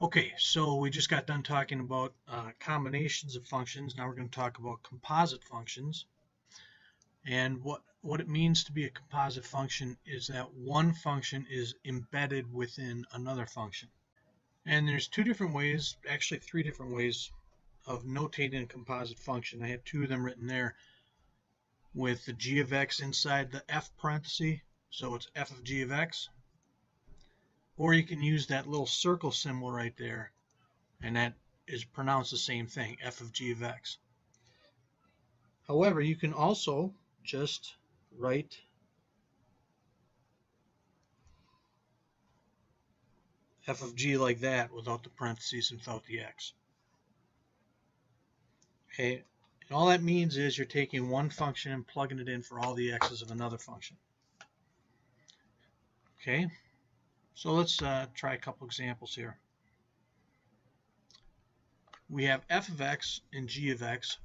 Okay, so we just got done talking about uh, combinations of functions. Now we're going to talk about composite functions. And what, what it means to be a composite function is that one function is embedded within another function. And there's two different ways, actually three different ways of notating a composite function. I have two of them written there with the g of x inside the f parenthesis, so it's f of g of x. Or you can use that little circle symbol right there, and that is pronounced the same thing, f of g of x. However, you can also just write f of g like that without the parentheses and without the x. Okay, and all that means is you're taking one function and plugging it in for all the x's of another function. Okay. So let's uh, try a couple examples here. We have f of x and g of x.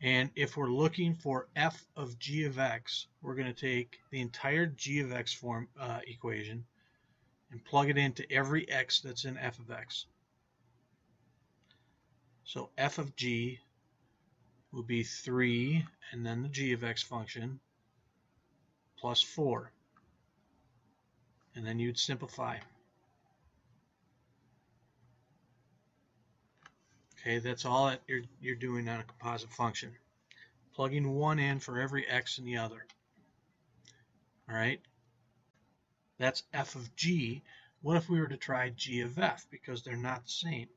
And if we're looking for f of g of x, we're going to take the entire g of x form uh, equation and plug it into every x that's in f of x. So f of g will be 3 and then the g of x function plus 4 and then you'd simplify. Okay, that's all that you're, you're doing on a composite function. Plugging one in for every x in the other. All right, that's f of g. What if we were to try g of f because they're not the same?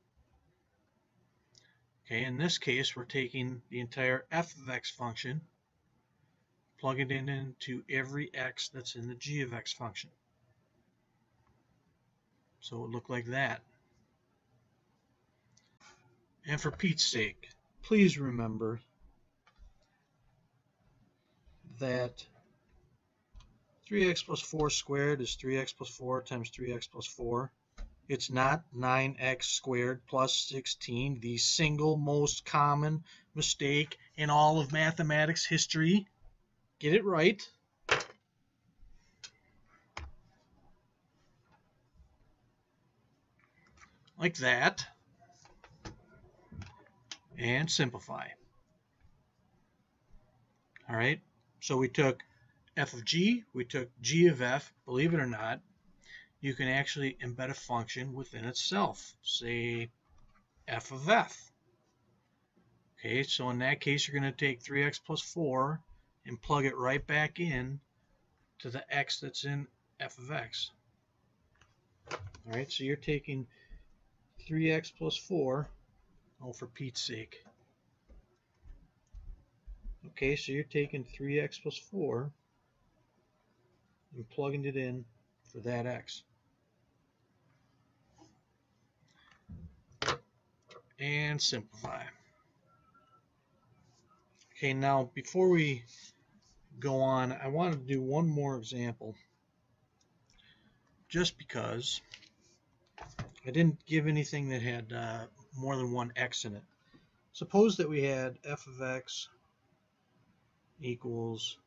Okay, in this case, we're taking the entire f of x function, plugging it into every x that's in the g of x function. So it looked like that. And for Pete's sake, please remember that 3x plus 4 squared is 3x plus 4 times 3x plus 4. It's not 9x squared plus 16, the single most common mistake in all of mathematics history. Get it right. Like that and simplify. All right, so we took f of g, we took g of f, believe it or not, you can actually embed a function within itself, say f of f. Okay, so in that case, you're going to take 3x plus 4 and plug it right back in to the x that's in f of x. All right, so you're taking 3x plus 4. Oh, for Pete's sake. Okay, so you're taking 3x plus 4 and plugging it in for that x. And simplify. Okay, now before we go on, I want to do one more example just because I didn't give anything that had uh, more than one x in it. Suppose that we had f of x equals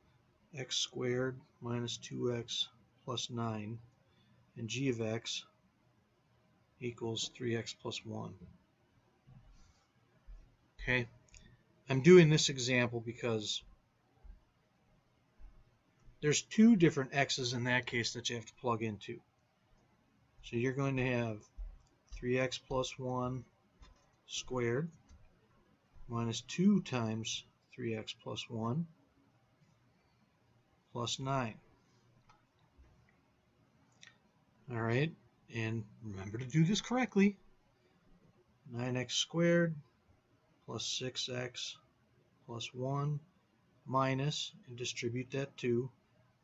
x squared minus 2x plus 9 and g of x equals 3x plus 1. Okay, I'm doing this example because there's two different x's in that case that you have to plug into. So you're going to have 3x plus 1 squared minus 2 times 3x plus 1 plus 9. All right, and remember to do this correctly. 9x squared plus 6x plus 1 minus, and distribute that to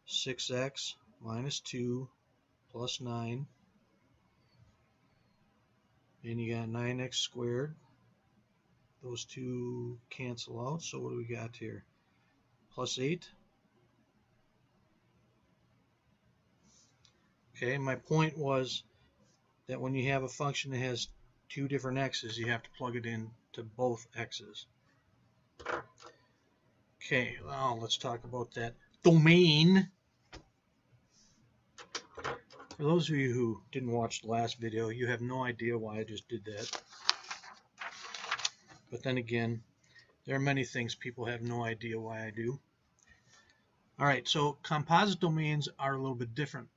6x minus 2 plus 9 and you got 9x squared. Those two cancel out. So what do we got here? Plus 8. Okay, my point was that when you have a function that has two different x's, you have to plug it in to both x's. Okay, well, let's talk about that domain. For those of you who didn't watch the last video, you have no idea why I just did that. But then again, there are many things people have no idea why I do. All right, so composite domains are a little bit different.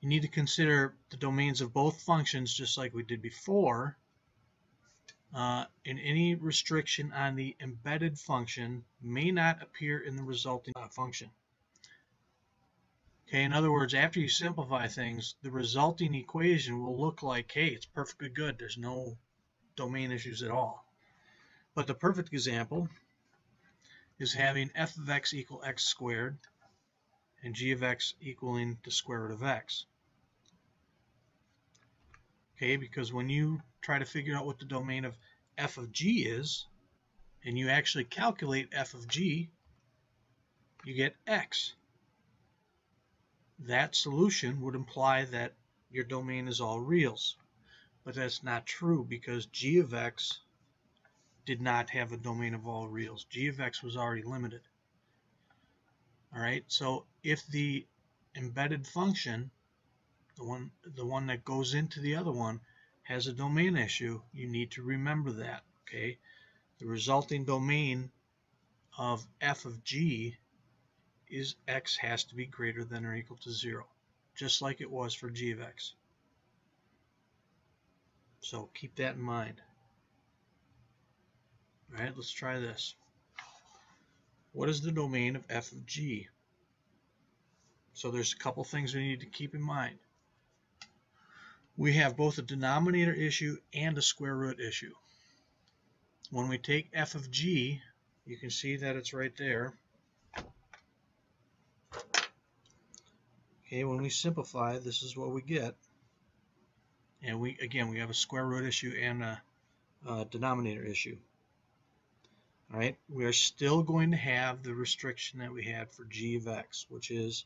You need to consider the domains of both functions just like we did before. Uh, and any restriction on the embedded function may not appear in the resulting function. Okay, in other words, after you simplify things, the resulting equation will look like, hey, it's perfectly good. There's no domain issues at all. But the perfect example is having f of x equal x squared and g of x equaling the square root of x. Okay, because when you try to figure out what the domain of f of g is, and you actually calculate f of g, you get x. That solution would imply that your domain is all reals. But that's not true because g of x did not have a domain of all reals. g of x was already limited. All right, so if the embedded function, the one, the one that goes into the other one, has a domain issue, you need to remember that, okay? The resulting domain of f of g is x has to be greater than or equal to 0, just like it was for g of x. So keep that in mind. All right, let's try this. What is the domain of f of g? So there's a couple things we need to keep in mind. We have both a denominator issue and a square root issue. When we take f of g, you can see that it's right there. Okay, when we simplify, this is what we get. And we again, we have a square root issue and a, a denominator issue. All right, we are still going to have the restriction that we had for g of x, which is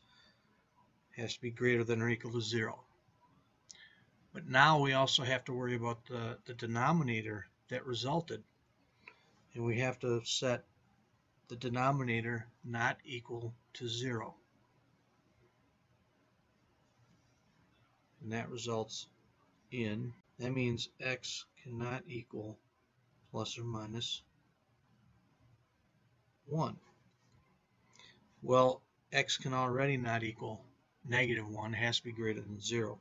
has to be greater than or equal to 0. But now we also have to worry about the, the denominator that resulted. And we have to set the denominator not equal to 0. And that results in, that means x cannot equal plus or minus 1. Well, x can already not equal negative 1. It has to be greater than 0.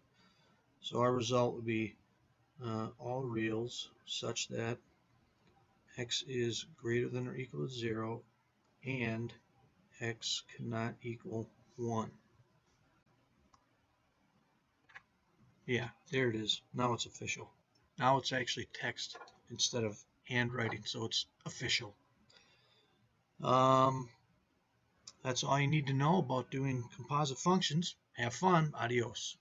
So our result would be uh, all reals such that x is greater than or equal to 0 and x cannot equal 1. Yeah, there it is. Now it's official. Now it's actually text instead of handwriting, so it's official. Um, that's all you need to know about doing composite functions. Have fun. Adios.